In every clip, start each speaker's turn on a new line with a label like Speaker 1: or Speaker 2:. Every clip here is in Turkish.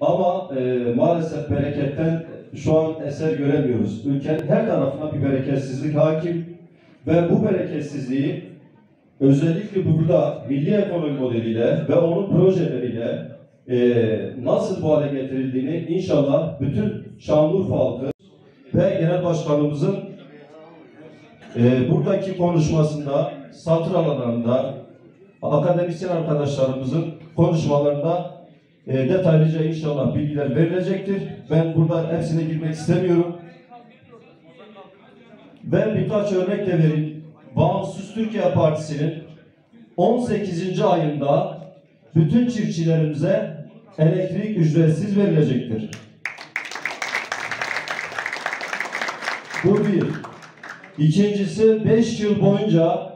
Speaker 1: Ama e, maalesef bereketten şu an eser göremiyoruz. Ülkenin her tarafına bir bereketsizlik hakim ve bu bereketsizliği özellikle burada milli ekonomi modeliyle ve onun projeleriyle e, nasıl bu hale getirildiğini inşallah bütün Şanlıurfa halkı ve Genel Başkanımızın e, buradaki konuşmasında, satır aralarında, akademisyen arkadaşlarımızın konuşmalarında e, detaylıca inşallah bilgiler verilecektir. Ben burada hepsine girmek istemiyorum. Ben birkaç örnek de vereyim. Bağımsız Türkiye Partisi'nin 18. ayında bütün çiftçilerimize elektrik ücretsiz verilecektir. Bu bir. İkincisi 5 yıl boyunca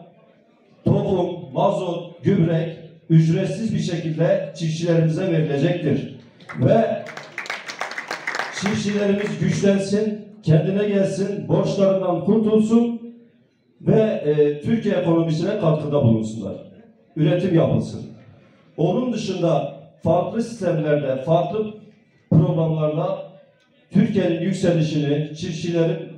Speaker 1: tohum, mazot, gübre ücretsiz bir şekilde çiftçilerimize verilecektir. Ve çiftçilerimiz güçlensin, kendine gelsin, borçlarından kurtulsun ve e, Türkiye ekonomisine katkıda bulunsunlar. Üretim yapılsın. Onun dışında farklı sistemlerde, farklı programlarla Türkiye'nin yükselişini, çiftçilerin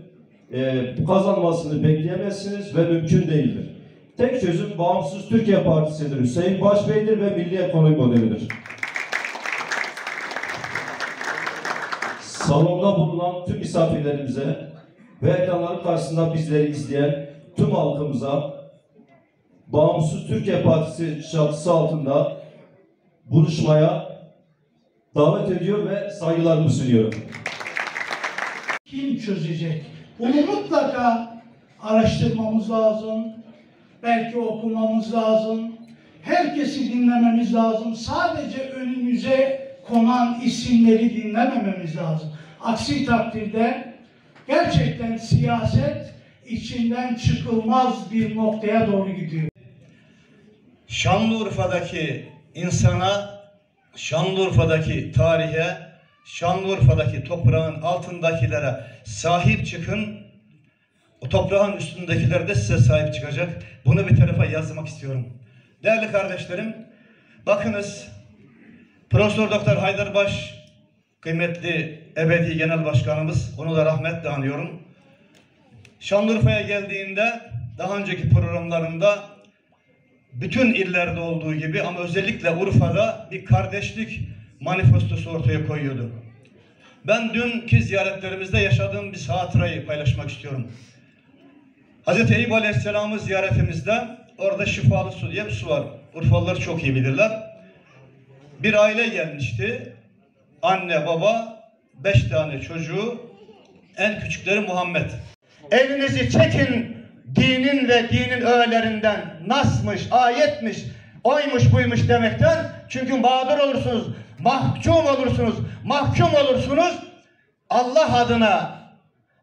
Speaker 1: e, kazanmasını bekleyemezsiniz ve mümkün değildir. Tek çözüm Bağımsız Türkiye Partisi'dir. Hüseyin Başbey'dir ve milli ekonomi modelidir. Salonda bulunan tüm misafirlerimize ve ekranların karşısında bizleri izleyen tüm halkımıza Bağımsız Türkiye Partisi çatısı altında buluşmaya davet ediyor ve saygılarımı sunuyorum.
Speaker 2: Kim çözecek? Bunu mutlaka araştırmamız lazım. Belki okumamız lazım. Herkesi dinlememiz lazım. Sadece önümüze konan isimleri dinlemememiz lazım. Aksi takdirde gerçekten siyaset içinden çıkılmaz bir noktaya doğru gidiyor.
Speaker 3: Şanlıurfa'daki insana, Şanlıurfa'daki tarihe, Şanlıurfa'daki toprağın altındakilere sahip çıkın. O toprağın üstündekiler de size sahip çıkacak. Bunu bir tarafa yazmak istiyorum. Değerli kardeşlerim, bakınız Profesör Doktor Haydarbaş kıymetli ebedi genel başkanımız, onu da rahmetle anıyorum. Şanlıurfa'ya geldiğinde daha önceki programlarında bütün illerde olduğu gibi ama özellikle Urfa'da bir kardeşlik manifestosu ortaya koyuyordu. Ben dünkü ziyaretlerimizde yaşadığım bir hatırayı paylaşmak istiyorum. Hz. Eyüp Aleyhisselam'ı ziyaretimizde orada şifalı su diye bir su var. Urfalılar çok iyi bilirler. Bir aile gelmişti. Anne, baba, beş tane çocuğu, en küçükleri Muhammed. Elinizi çekin dinin ve dinin öğelerinden nasmış, ayetmiş, oymuş buymuş demekten. Çünkü mağdur olursunuz, mahkum olursunuz, mahkum olursunuz. Allah adına,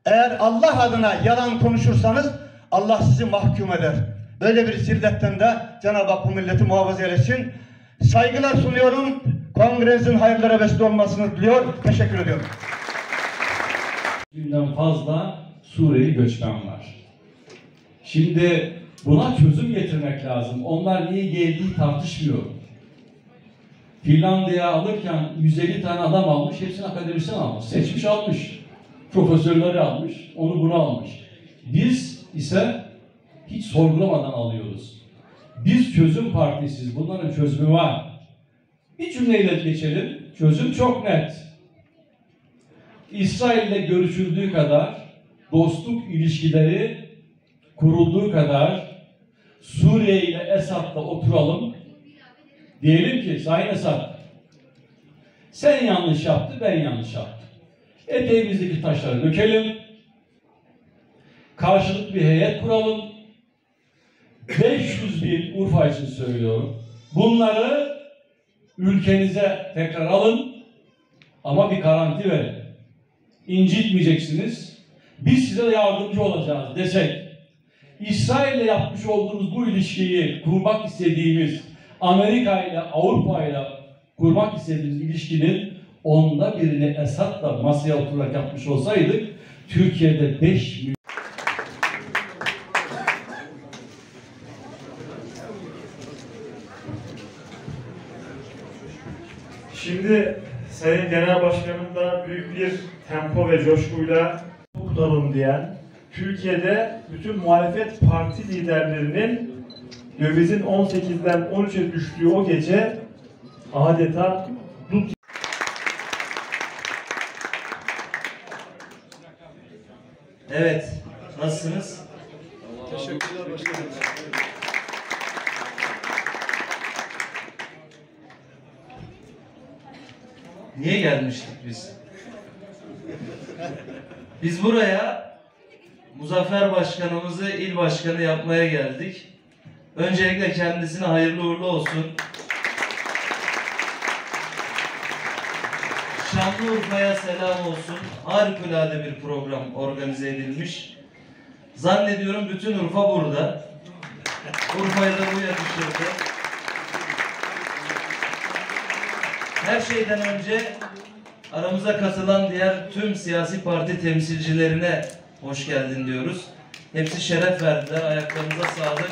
Speaker 3: eğer Allah adına yalan konuşursanız Allah sizi mahkum eder. Böyle bir zilletten de Cenab-ı Hak bu milleti muhafaza eylesin. Saygılar sunuyorum. Kongrenizin hayırlara vesile olmasını diliyor. Teşekkür ediyorum.
Speaker 4: binden fazla Suriyeli göçmen var. Şimdi buna çözüm getirmek lazım. Onlar niye geldiği tartışmıyor. Finlandiya alırken 150 tane adam almış, hepsini akademisyen almış. Seçmiş almış. Profesörleri almış, onu bunu almış. Biz ise hiç sorgulamadan alıyoruz. Biz çözüm partisiz, bunların çözümü var. Bir cümleyle geçelim. Çözüm çok net. İsrail'le görüşüldüğü kadar dostluk ilişkileri kurulduğu kadar Suriye ile Esad'la oturalım. Diyelim ki Sayın Esad sen yanlış yaptı, ben yanlış yaptım. Eteğimizdeki taşları dökelim. Karşılıklı bir heyet kuralım. 500 bin Urfa için söylüyorum. Bunları ülkenize tekrar alın ama bir garanti verin. İncitmeyeceksiniz. Biz size yardımcı olacağız desek. İsrail'le yapmış olduğumuz bu ilişkiyi kurmak istediğimiz Amerika ile Avrupa ile kurmak istediğimiz ilişkinin onda birini Esad'la masaya oturarak yapmış olsaydık Türkiye'de 5 milyon
Speaker 5: Şimdi Şimdi Sayın Genel Başkanım da büyük bir tempo ve coşkuyla tutalım diyen, Türkiye'de bütün muhalefet parti liderlerinin dövizin 18'den 13'e düştüğü o gece adeta dut
Speaker 6: Evet, nasılsınız? Niye gelmiştik biz? Biz buraya Muzaffer Başkanımızı il başkanı yapmaya geldik. Öncelikle kendisine hayırlı uğurlu olsun. Şanlıurfa'ya selam olsun. Harikulade bir program organize edilmiş. Zannediyorum bütün Urfa burada. Urfa'ya da bu yakışırdı. Her şeyden önce aramıza katılan diğer tüm siyasi parti temsilcilerine hoş geldin diyoruz. Hepsi şeref verdiler. Ayaklarınıza sağlık.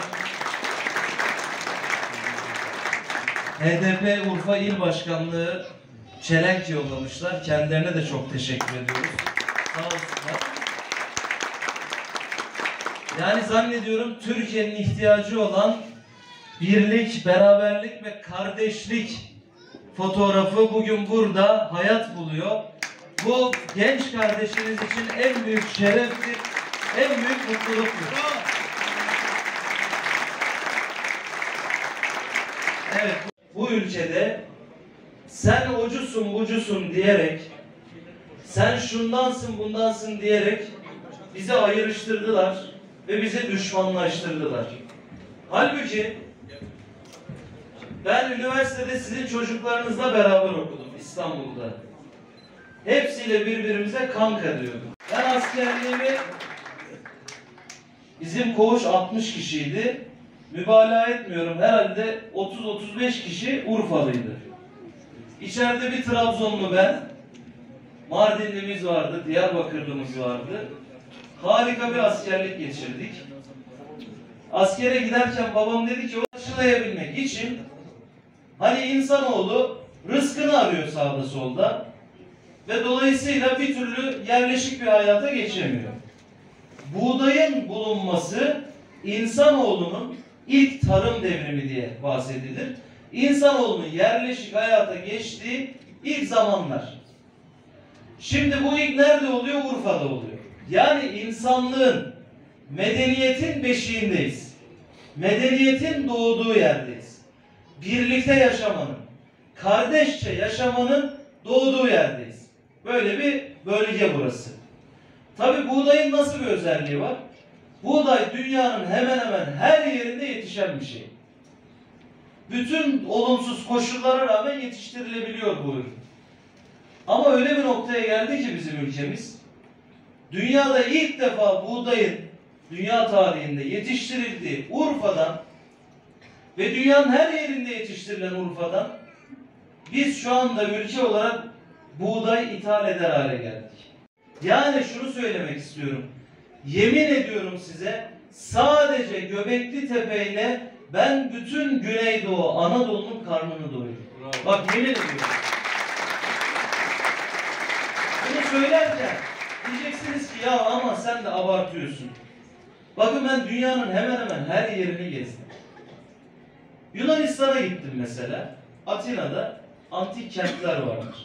Speaker 6: HDP Urfa İl Başkanlığı çelenk yollamışlar. Kendilerine de çok teşekkür ediyoruz. Sağ olsunlar. Yani zannediyorum Türkiye'nin ihtiyacı olan birlik, beraberlik ve kardeşlik fotoğrafı bugün burada hayat buluyor. Bu genç kardeşiniz için en büyük şereftir, en büyük mutluluktur. Evet, bu ülkede sen ocusun bucusun diyerek, sen şundansın bundansın diyerek bizi ayrıştırdılar ve bizi düşmanlaştırdılar. Halbuki ben üniversitede sizin çocuklarınızla beraber okudum İstanbul'da. Hepsiyle birbirimize kanka diyordum. Ben askerliğimi bizim koğuş 60 kişiydi. Mübalağa etmiyorum. Herhalde 30-35 kişi Urfalıydı. İçeride bir Trabzonlu ben. Mardinlimiz vardı, Diyarbakırlımız vardı. Harika bir askerlik geçirdik. Askere giderken babam dedi ki o için hani insanoğlu rızkını arıyor sağda solda ve dolayısıyla bir türlü yerleşik bir hayata geçemiyor. Buğdayın bulunması insanoğlunun ilk tarım devrimi diye bahsedilir. İnsanoğlunun yerleşik hayata geçtiği ilk zamanlar. Şimdi bu ilk nerede oluyor? Urfa'da oluyor. Yani insanlığın, medeniyetin beşiğindeyiz. Medeniyetin doğduğu yerdeyiz. Birlikte yaşamanın, kardeşçe yaşamanın doğduğu yerdeyiz. Böyle bir bölge burası. Tabi buğdayın nasıl bir özelliği var? Buğday dünyanın hemen hemen her yerinde yetişen bir şey. Bütün olumsuz koşullara rağmen yetiştirilebiliyor bu ürün. Ama öyle bir noktaya geldi ki bizim ülkemiz, dünyada ilk defa buğdayın dünya tarihinde yetiştirildiği Urfa'dan ve dünyanın her yerinde yetiştirilen Urfa'dan biz şu anda ülke olarak buğday ithal eder hale geldik. Yani şunu söylemek istiyorum. Yemin ediyorum size sadece Göbekli Tepe ile ben bütün Güneydoğu Anadolu'nun karnını doyururum. Bak yemin ediyorum. Bunu söylerken diyeceksiniz ki ya ama sen de abartıyorsun. Bakın ben dünyanın hemen hemen her yerini gezdim. Yunanistan'a gittim mesela. Atina'da antik kentler vardır.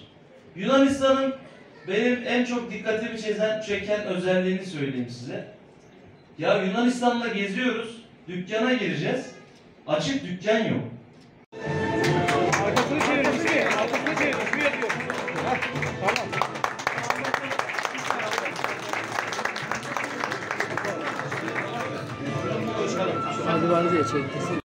Speaker 6: Yunanistan'ın benim en çok dikkatimi çeken, çeken özelliğini söyleyeyim size. Ya Yunanistan'da geziyoruz, dükkana gireceğiz. Açık dükkan yok.
Speaker 7: Hadi var diye çekti.